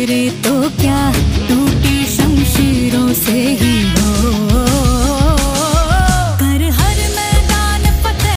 गुजरे तो क्या टूटी शमशीरों से ही?